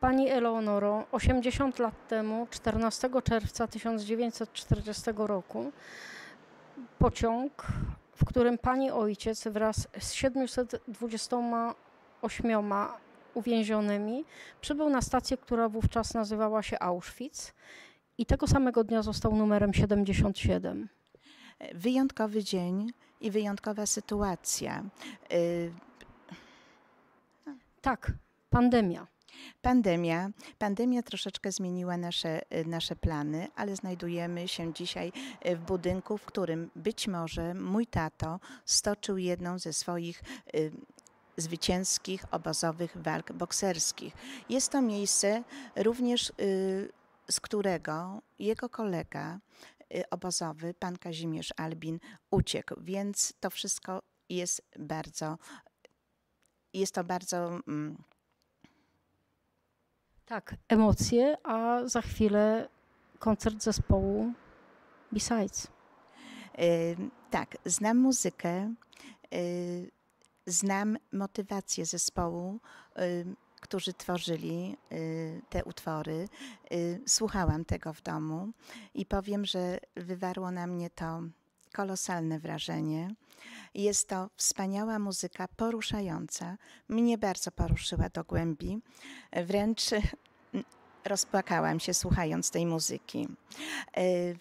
Pani Eleonoro, 80 lat temu, 14 czerwca 1940 roku, pociąg, w którym pani ojciec wraz z 728 uwięzionymi przybył na stację, która wówczas nazywała się Auschwitz i tego samego dnia został numerem 77. Wyjątkowy dzień i wyjątkowa sytuacja. Y, Tak, pandemia. Pandemia. Pandemia troszeczkę zmieniła nasze, y, nasze plany, ale znajdujemy się dzisiaj y, w budynku, w którym być może mój tato stoczył jedną ze swoich y, zwycięskich, obozowych walk bokserskich. Jest to miejsce również, z którego jego kolega obozowy, pan Kazimierz Albin, uciekł, więc to wszystko jest bardzo, jest to bardzo... Mm, Tak, emocje, a za chwilę koncert zespołu Besides. Y, Tak, znam muzykę, y, znam motywację zespołu, y, którzy tworzyli y, te utwory. Y, Słuchałam tego w domu i powiem, że wywarło na mnie to kolosalne wrażenie. Jest to wspaniała muzyka, poruszająca. Mnie bardzo poruszyła do głębi. Wręcz rozpłakałam się słuchając tej muzyki. E, e,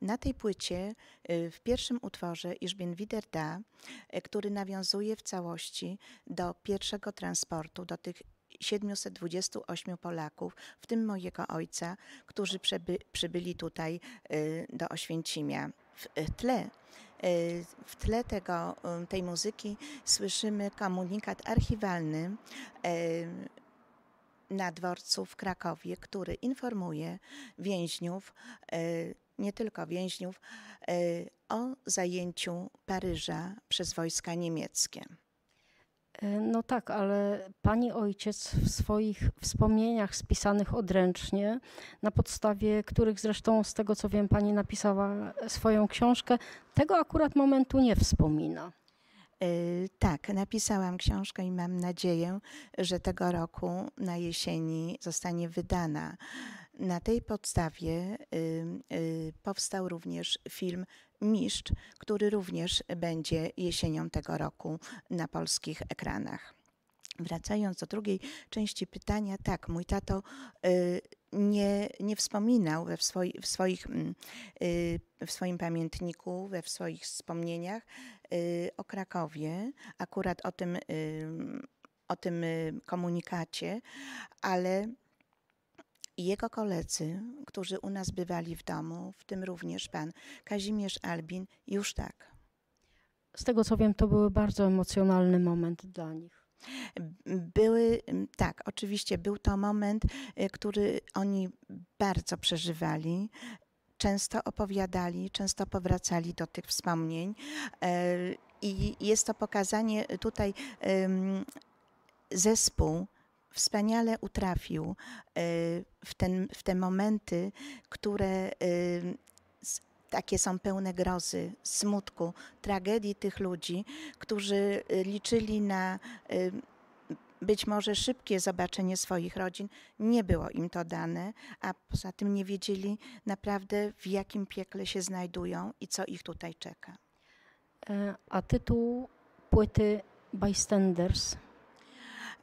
na tej płycie, e, w pierwszym utworze Ich bin wieder da, e, który nawiązuje w całości do pierwszego transportu, do tych 728 Polaków, w tym mojego ojca, którzy przybyli tutaj e, do Oświęcimia. W e, tle, e, w tle tego, tej muzyki słyszymy komunikat archiwalny na dworcu w Krakowie, który informuje więźniów, e, nie tylko więźniów, e, o zajęciu Paryża przez wojska niemieckie. E, No tak, ale pani ojciec w swoich wspomnieniach spisanych odręcznie, na podstawie których zresztą z tego co wiem pani napisała swoją książkę, tego akurat momentu nie wspomina. E, Tak, napisałam książkę i mam nadzieję, że tego roku na jesieni zostanie wydana. Na tej podstawie y, y, powstał również film Mistrz, który również będzie jesienią tego roku na polskich ekranach. Wracając do drugiej części pytania, tak, mój tato y, nie, nie wspominał we w, swoi, w, swoich, mm, w swoim pamiętniku, we swoich wspomnieniach o Krakowie, akurat o tym, o tym komunikacie, ale jego koledzy, którzy u nas bywali w domu, w tym również pan Kazimierz Albin, już tak. Z tego co wiem, to był bardzo emocjonalny moment dla nich. Były, tak, oczywiście był to moment, y, który oni bardzo przeżywali. Często opowiadali, często powracali do tych wspomnień. e, I jest to pokazanie tutaj, zespół wspaniale utrafił e, w, ten, w te momenty, które s- takie są pełne grozy, smutku, tragedii tych ludzi, którzy y, liczyli na y, być może szybkie zobaczenie swoich rodzin. Nie było im to dane, a poza tym nie wiedzieli naprawdę, w jakim piekle się znajdują i co ich tutaj czeka. E, A tytuł płyty Bystanders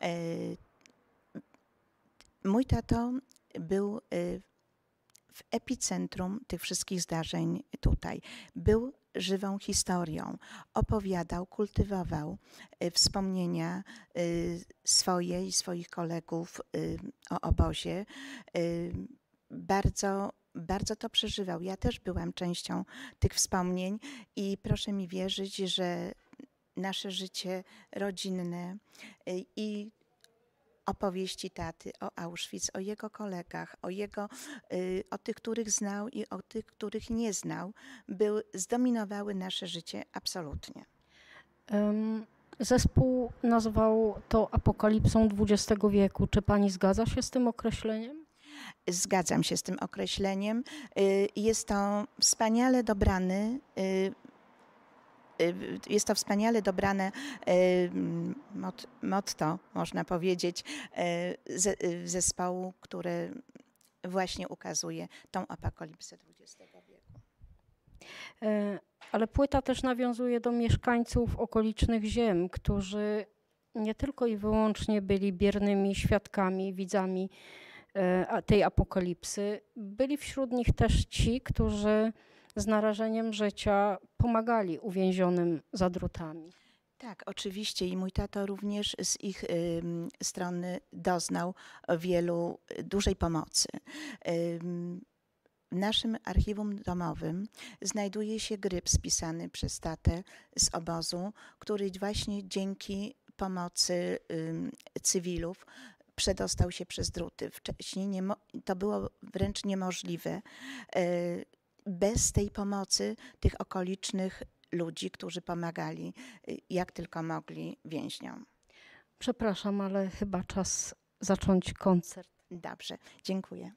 E, Mój tato był y, w epicentrum tych wszystkich zdarzeń tutaj. Był żywą historią. Opowiadał, kultywował y, wspomnienia y, swoje i swoich kolegów o obozie. Bardzo, bardzo to przeżywał. Ja też byłam częścią tych wspomnień i proszę mi wierzyć, że nasze życie rodzinne i opowieści taty o Auschwitz, o jego kolegach, o, jego, y, o tych, których znał i o tych, których nie znał, był, zdominowały nasze życie absolutnie. Em, Zespół nazwał to apokalipsą XX wieku. Czy pani zgadza się z tym określeniem? Zgadzam się z tym określeniem. Y, Jest to wspaniale dobrany, y, jest to wspaniale dobrane y, mot, motto, można powiedzieć, y, ze, y, zespołu, który właśnie ukazuje tą apokalipsę XX wieku. E, Ale płyta też nawiązuje do mieszkańców okolicznych ziem, którzy nie tylko i wyłącznie byli biernymi świadkami, widzami e, tej apokalipsy. Byli wśród nich też ci, którzy z narażeniem życia pomagali uwięzionym za drutami. Tak, oczywiście i mój tato również z ich ym, strony doznał wielu y, dużej pomocy. Ym, w naszym archiwum domowym znajduje się gryb spisany przez tatę z obozu, który właśnie dzięki pomocy ym, cywilów przedostał się przez druty. Wcześniej nie to było wręcz niemożliwe. Y, Bez tej pomocy tych okolicznych ludzi, którzy pomagali jak tylko mogli więźniom. Przepraszam, ale chyba czas zacząć koncert. Dobrze, dziękuję.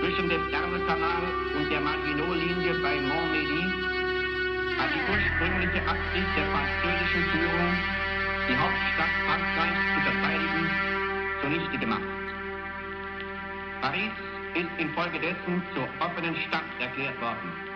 Zwischen dem Ärmelkanal und der Maginot-Linie bei Montmédy hat die ursprüngliche Absicht der französischen Führung, die Hauptstadt Frankreichs zu verteidigen, zunichte gemacht. Paris ist infolgedessen zur offenen Stadt erklärt worden.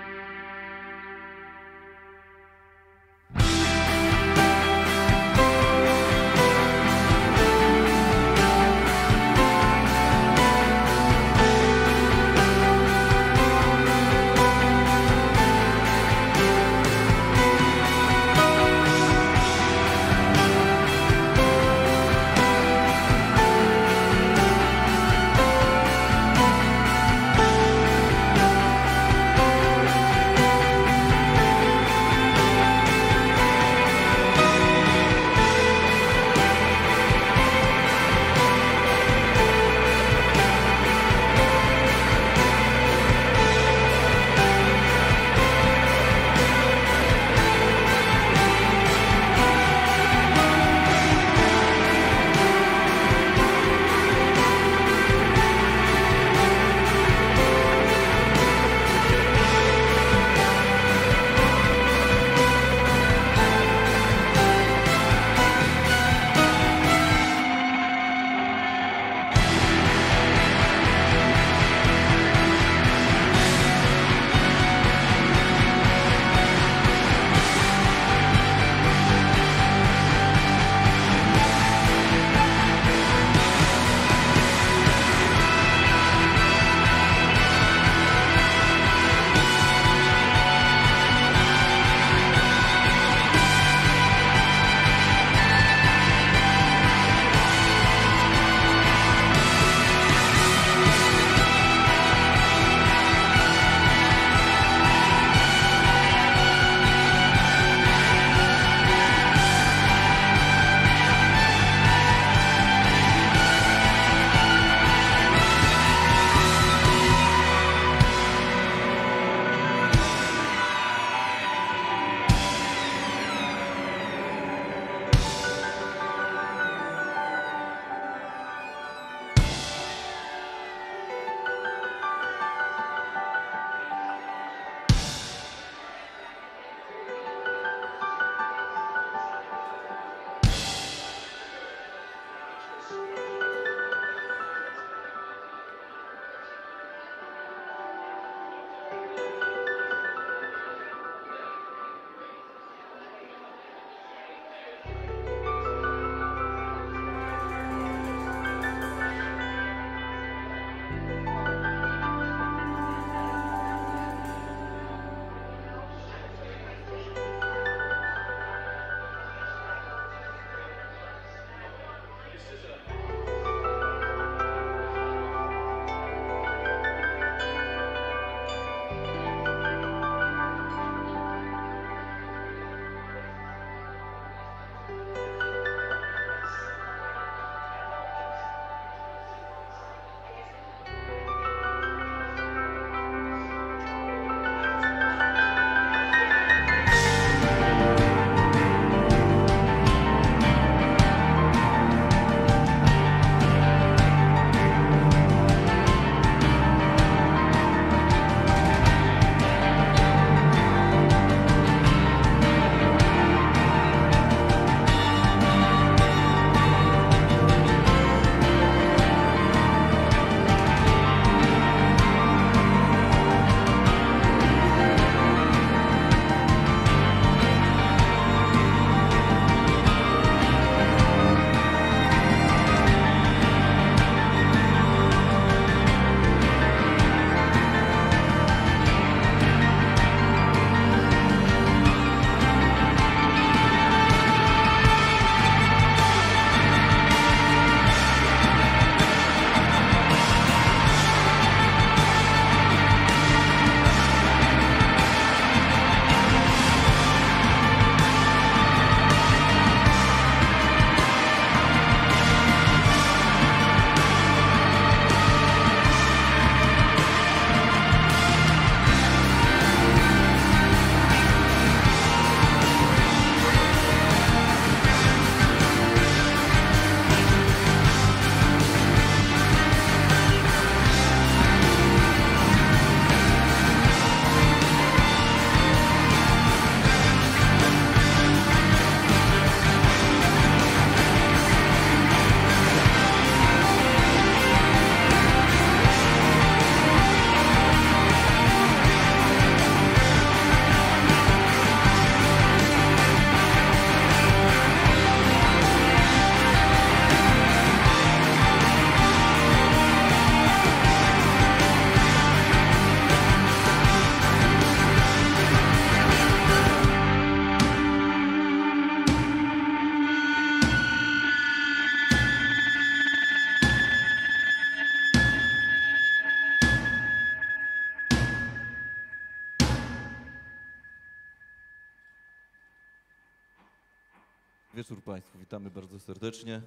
Serdecznie.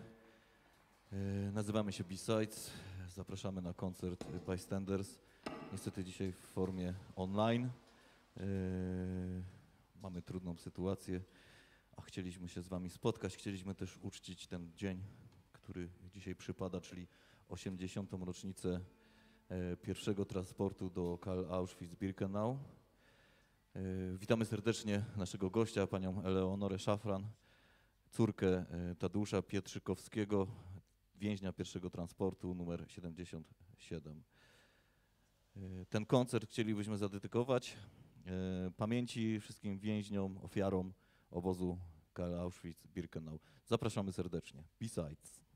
E, Nazywamy się B-Sides. Zapraszamy na koncert Bystanders. Niestety dzisiaj w formie online. E, Mamy trudną sytuację, a chcieliśmy się z Wami spotkać. Chcieliśmy też uczcić ten dzień, który dzisiaj przypada, czyli 80. rocznicę e, pierwszego transportu do Karl Auschwitz-Birkenau. Witamy serdecznie naszego gościa, panią Eleonorę Szafran, córkę e, Tadeusza Pietrzykowskiego, więźnia pierwszego transportu numer 77. E, Ten koncert chcielibyśmy zadedykować e, pamięci wszystkim więźniom, ofiarom obozu Auschwitz-Birkenau. Zapraszamy serdecznie. Besides.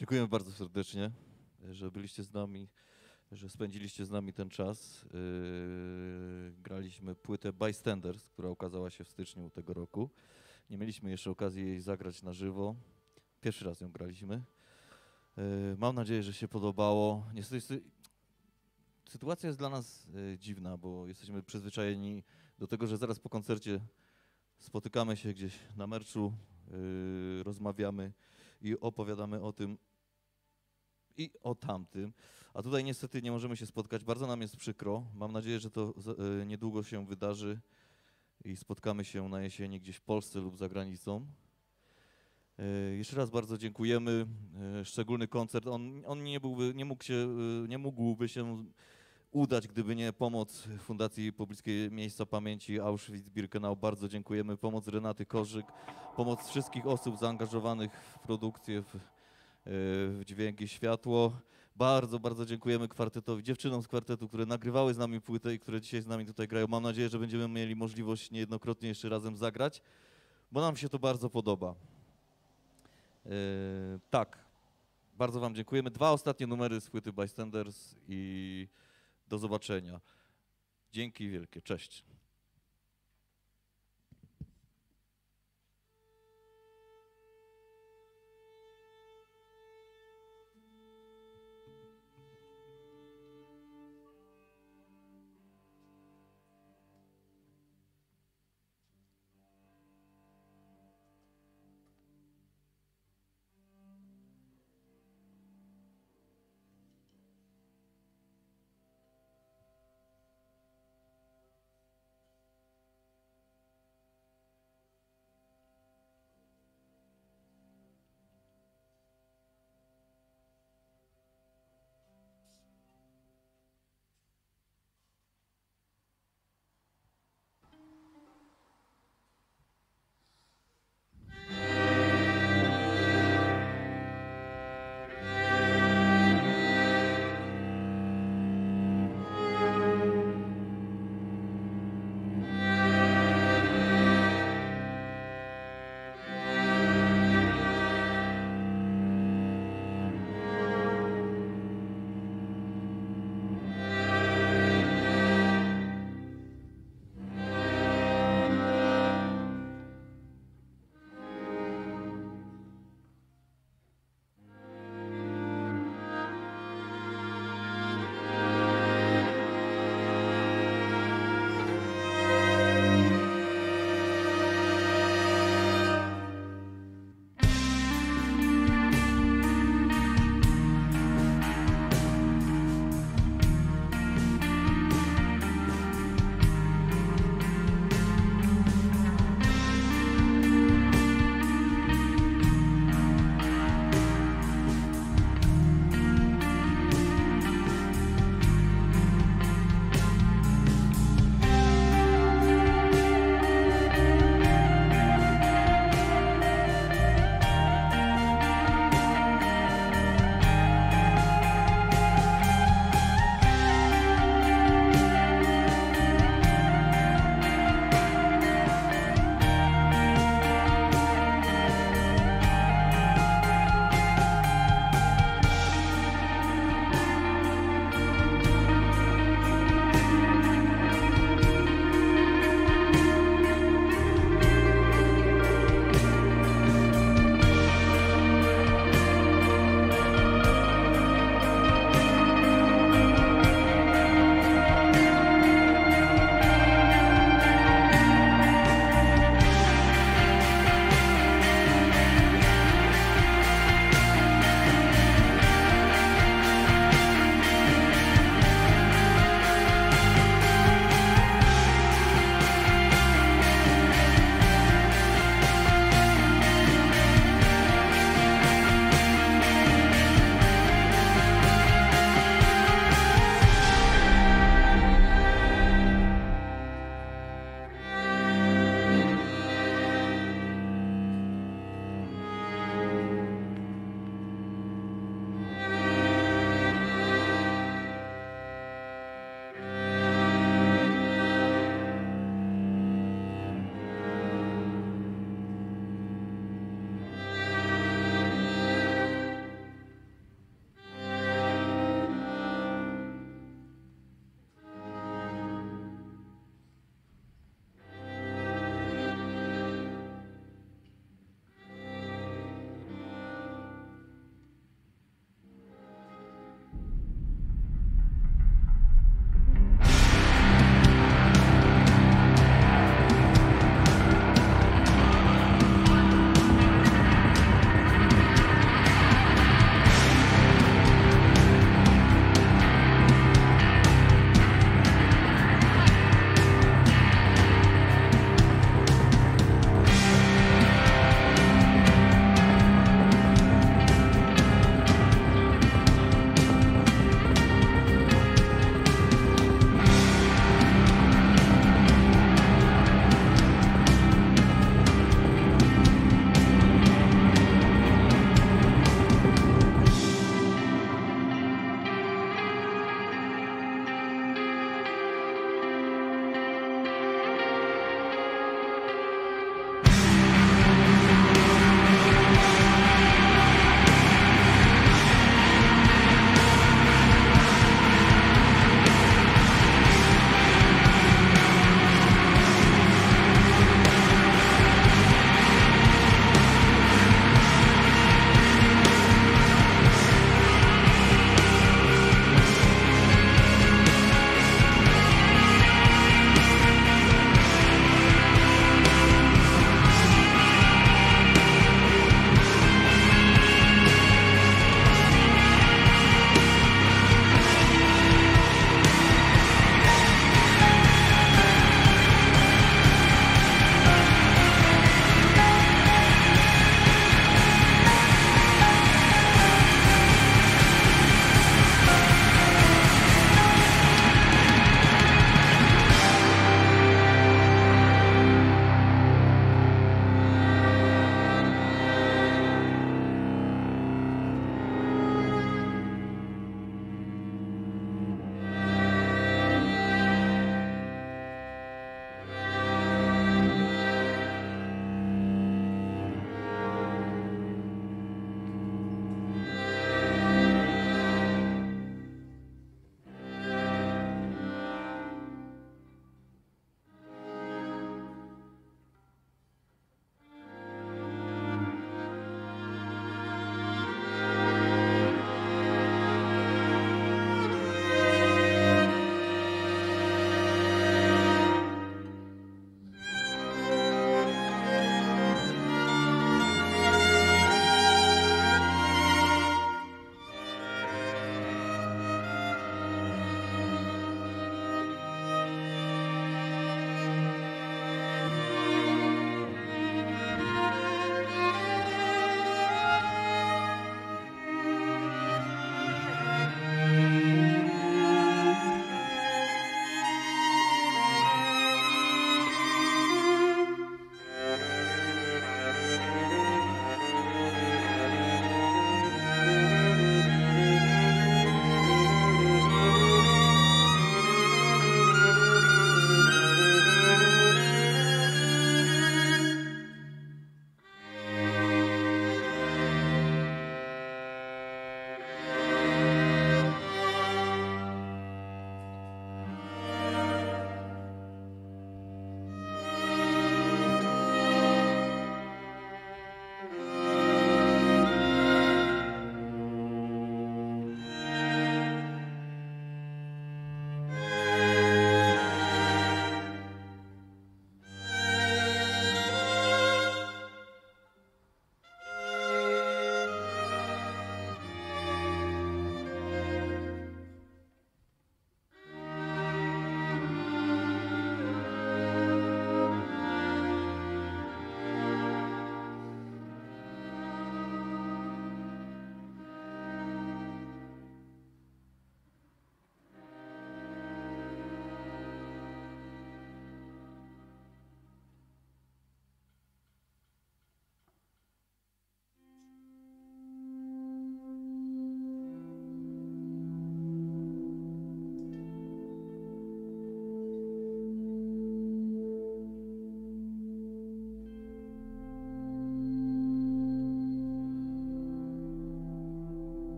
Dziękujemy bardzo serdecznie, że byliście z nami, że spędziliście z nami ten czas. Yy, graliśmy płytę Bystanders, która ukazała się w styczniu tego roku. Nie mieliśmy jeszcze okazji jej zagrać na żywo. Pierwszy raz ją graliśmy. Yy, mam nadzieję, że się podobało. Niestety sy- sytuacja jest dla nas yy, dziwna, bo jesteśmy przyzwyczajeni do tego, że zaraz po koncercie spotykamy się gdzieś na merczu, rozmawiamy i opowiadamy o tym i o tamtym. A tutaj niestety nie możemy się spotkać. Bardzo nam jest przykro. Mam nadzieję, że to e, niedługo się wydarzy i spotkamy się na jesieni gdzieś w Polsce lub za granicą. E, Jeszcze raz bardzo dziękujemy. E, Szczególny koncert. On, on nie, byłby, nie, mógł się, nie mógłby się udać, gdyby nie pomoc Fundacji Pobliskie Miejsca Pamięci Auschwitz-Birkenau. Bardzo dziękujemy. Pomoc Renaty Korzyk, pomoc wszystkich osób zaangażowanych w produkcję, w, w dźwięki, światło. Bardzo, bardzo dziękujemy kwartetowi, dziewczynom z kwartetu, które nagrywały z nami płytę i które dzisiaj z nami tutaj grają. Mam nadzieję, że będziemy mieli możliwość niejednokrotnie jeszcze razem zagrać, bo nam się to bardzo podoba. E, tak, bardzo Wam dziękujemy. Dwa ostatnie numery z płyty Bystanders i do zobaczenia. Dzięki wielkie, cześć.